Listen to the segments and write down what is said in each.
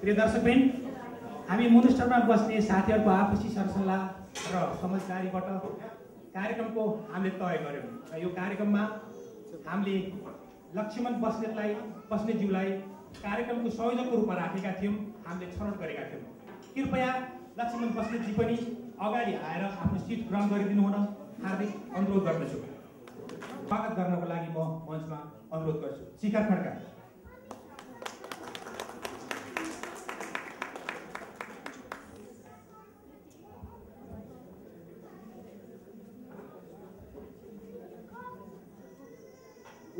प्रिय दर्शकबिन हामी मोनिस्टरमा बस्ने साथीहरूको आपसी सरसल्लाह र समझदारीबाट कार्यक्रमको हामीले तय गऱ्यौँ र यो कार्यक्रममा हामीले लक्ष्मण बस्नेतलाई बस्नेज्यूलाई कार्यक्रमको संयोजकको रूपमा राखेका थियौँ हामीले छनौट गरेका थियौँ। कृपया लक्ष्मण बस्नेतजी पनि अगाडि आएर आफ्नो सिट ग्रहण गरिदिनु हुन हार्दिक अनुरोध गर्दछु। स्वागत गर्नको लागि म मञ्चमा अनुरोध गर्छु। शिखर खड्का।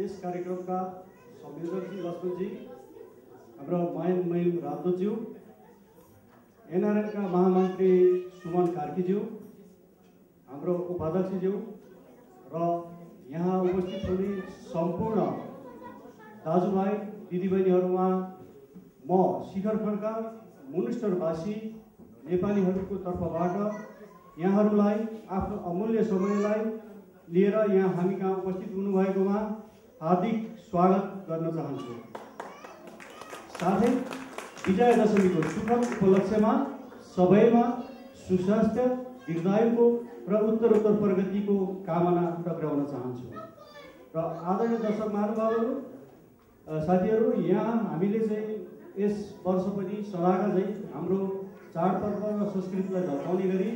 यस कार्यक्रमका संयोजक लक्ष्मणजी हाम्रो मायन महिम राजदूतज्यू एनआरएनका महामन्त्री सुमन कार्कीज्यू हाम्रो उपाध्यक्षज्यू र यहाँ उपस्थित हुने सम्पूर्ण दाजुभाइ दिदीबहिनीहरूमा म शिखर खड्का मुनिस्टरवासी नेपालीहरूको तर्फबाट यहाँहरूलाई आफ्नो अमूल्य समयलाई लिएर यहाँ हामी कहाँ उपस्थित हुनुभएकोमा हार्दिक स्वागत गर्न चाहन्छु। साथै विजय दशमीको सुखद उपलक्ष्यमा सबैमा सुस्वास्थ्य दीर्घायुको र उत्तरोत्तर प्रगतिको कामना टक्राउन चाहन्छु। र आदरणीय दर्शक महानुभावहरू साथीहरू यहाँ हामीले चाहिँ यस वर्ष पनि सदाका चाहिँ हाम्रो चाडपर्व र संस्कृतिलाई झल्काउने गरी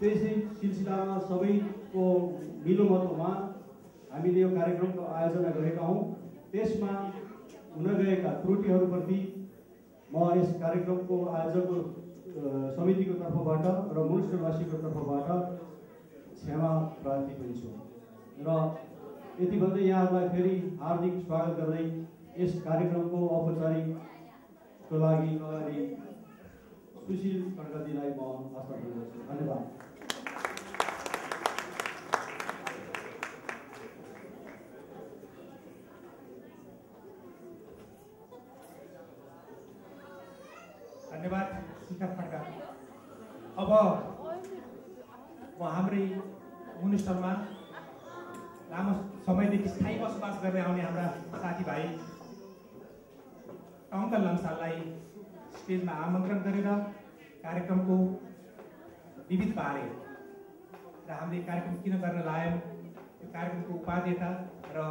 त्यसै सिलसिलामा सबैको मिलोमतोमा हामीले यो कार्यक्रमको आयोजना गरेका हौँ। त्यसमा हुन गएका त्रुटिहरूप्रति म यस कार्यक्रमको आयोजकको समितिको तर्फबाट र मुनिस्टरवासीको तर्फबाट क्षमा प्रार्थी पनि छु। र यति भन्दै यहाँहरूलाई फेरि हार्दिक स्वागत गर्दै यस कार्यक्रमको औपचारिकको लागि अगाडि सुशील कड्काजीलाई म हस्तान्तरण गर्छु। धन्यवाद। धन्यवाद शिखर खड्का अब म हाम्रै मुनिस्टरमा लामो समयदेखि स्थायी बसोबास गर्दै आउने हाम्रा साथीभाइ टङ्कल लम्साललाई स्टेजमा आमन्त्रण गरेर कार्यक्रमको विविध बारे र हामीले कार्यक्रम किन गर्न लायौँ यो कार्यक्रमको उपाध्येता र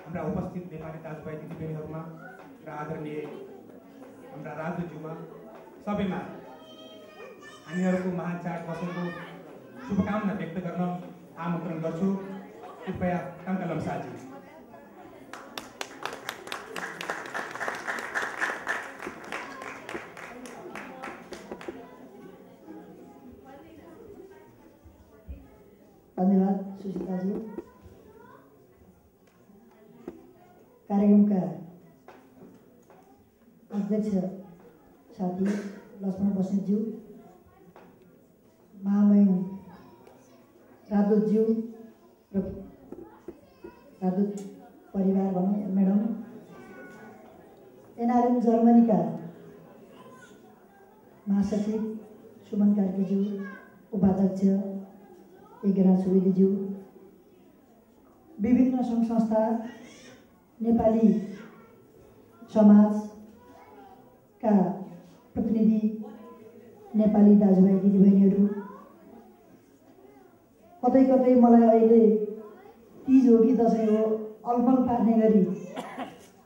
हाम्रा उपस्थित नेपाली दाजुभाइ दिदीबहिनीहरूमा र आदरणीय हाम्रा राजुज्यूमा सबैमा हामीहरूको महान चाड दसैँको शुभकामना व्यक्त गर्न आमन्त्रण गर्छु। कृपया टङ्कलम साजी धन्यवाद सुशीलाजी कार्यक्रमका अध्यक्ष साथी लक्ष्मण बस्नेतज्यू महामहिम राजदूतज्यू र राजदूत परिवार भनौँ म्याडम एनआरएम जर्मनीका महासचिव सुमन कार्कीज्यू उपाध्यक्ष एकजना सुवेदीज्यू विभिन्न सङ्घ संस्था नेपाली समाजका प्रतिनिधि नेपाली दाजुभाइ दिदीबहिनीहरू कतै कतै मलाई अहिले तिज हो कि दसैँ हो अलमल पार्ने गरी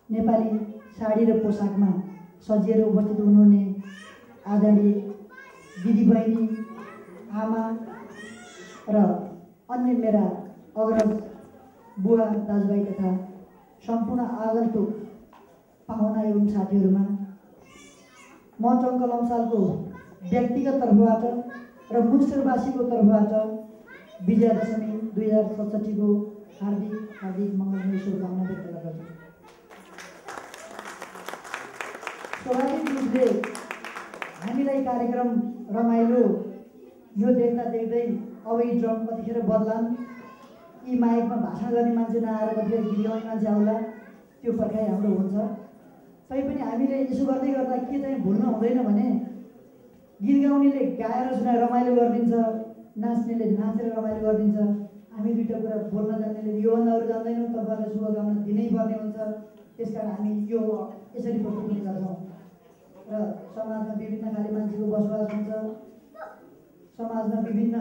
नेपाली साडी र पोसाकमा सजिएर उपस्थित हुनुहुने आदरणीय दिदीबहिनी आमा र अन्य मेरा अग्रज बुवा दाजुभाइ तथा सम्पूर्ण आगन्तुक पाहुना एवं साथीहरूमा म टङ्कल अंशालको व्यक्तिगत तर्फबाट र मुस्टरवासीको तर्फबाट विजयादशमी दुई हजार सडसठीको हार्दिक हार्दिक मङ्गलमय शुभकामना व्यक्त गर्दछु। स्वाभाविक रूपले हामीलाई कार्यक्रम रमाइलो यो देख्दा देख्दै अब यी ड्रम कतिखेर बदलान्। यी माइकमा भाषण गर्ने मान्छे नआएर कतिखेर गीत मान्छे आउला त्यो पर्खाइ हाम्रो हुन्छ। तैपनि हामीले यसो गर्दै गर्दा के चाहिँ भुल्न हुँदैन भने गीत गाउनेले गाएर सुनाएर रमाइलो गरिदिन्छ नाच्नेले नाचेर रमाइलो गरिदिन्छ। हामी दुइटा कुरा बोल्न जान्नेले योभन्दा अरू जान्दैनौँ तपाईँहरूलाई शुभकामना दिनै पर्ने हुन्छ। त्यस कारण हामी यो यसरी प्रस्तुत गर्छौँ। र समाजमा विभिन्न खाले मान्छेको बसोबास हुन्छ। समाजमा विभिन्न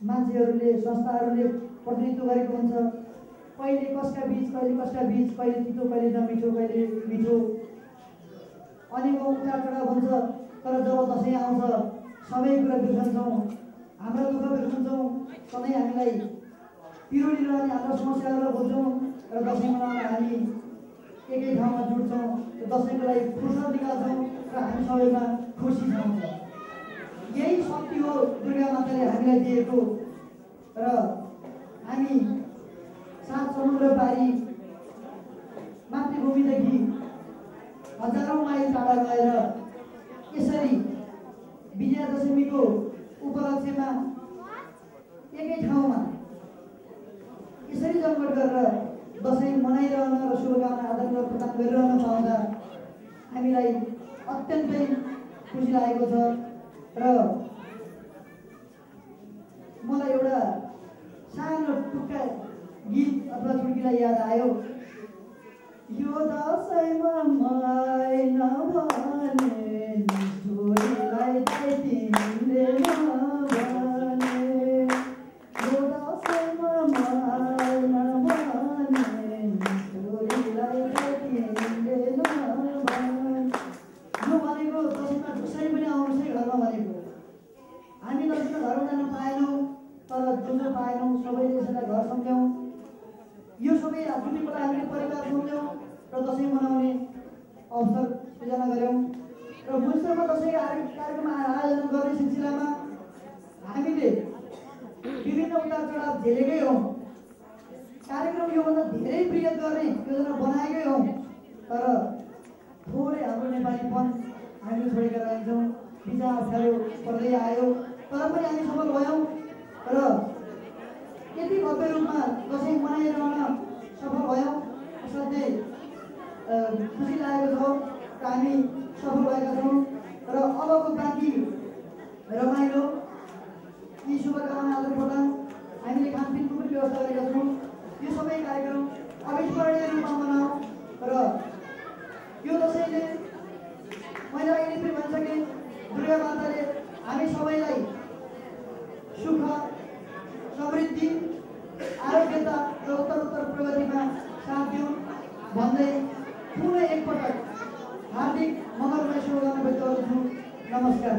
मान्छेहरूले संस्थाहरूले प्रतिनिधित्व गरेको हुन्छ। कहिले कसका बिच कहिले कसका बिच कहिले तितो कहिले नमिठो कहिले मिठो। अनेकौँ उतार चढाव हुन्छ तर जब दसैँ आउँछ सबै कुरा बिर्सन्छौँ। हाम्रा दुःख बिर्सन्छौँ। सधैँ हामीलाई पिरोली रहने हाम्रा समस्याहरूलाई बुझ्छौँ र दसैँ मनाउन हामी एकै ठाउँमा जुट्छौँ र दसैँको लागि फुर्सद निकाल्छौँ र हामी सबैमा खुसी छौँ। यही शक्ति हो दुर्गा माताले हामीलाई दिएको। र हामी सात समुद्र पारी। मातृभूमिदेखि हजारौँ माइल टाढा गएर यसरी विजयादशमीको उपलक्ष्यमा एकै ठाउँमा यसरी जमघट गरेर दसैँ मनाइरहन र शुभकामना आदान प्रदान गरिरहन पाउँदा हामीलाई अत्यन्तै खुसी लागेको छ र मलाई एउटा सानो टुक्का गीत अथवा चुड्कीलाई याद आयो यो दसैँमा मलाई नभने सबै जुटेको हामीले परिवार सम्झ्यौँ र दसैँ मनाउने अवसर सृजना गऱ्यौँ र मुन्सरमा दसैँ कार्य- कार्यक्रम आयोजना गर्ने सिलसिलामा हामीले विभिन्न उतार चढाव झेलेकै हौँ। कार्यक्रम योभन्दा धेरै वृहत गर्ने योजना बनाएकै हौँ। तर थोरै हाम्रो नेपालीपन हामीले छोडेका रहन्छौँ विचार अप्ठ्यारो पर्दै आयो तर पनि हामी सफल भयौँ र यति भव्य रूपमा दसैँ मनाइरहन सफल भयौँ असाध्यै अ, खुसी लागेको छ र हामी सफल भएका छौँ र अबको बाँकी रमाइलो यी शुभकामना आदान प्रदान हामीले खानपिनको पनि व्यवस्था गरेका छौँ यो सबै कार्यक्रम अविस्मरणीय रूपमा मनाऊ र यो दसैँले मैले अहिले पनि भनिसकेँ दुर्गा माताले हामी सबैलाई सुख समृद्धि आरोग्यता र उत्तरोत्तर प्रगतिमा साथ दिउन् भन्दै पुनः एकपटक हार्दिक मङ्गलमय शुभकामना व्यक्त गर्दछु नमस्कार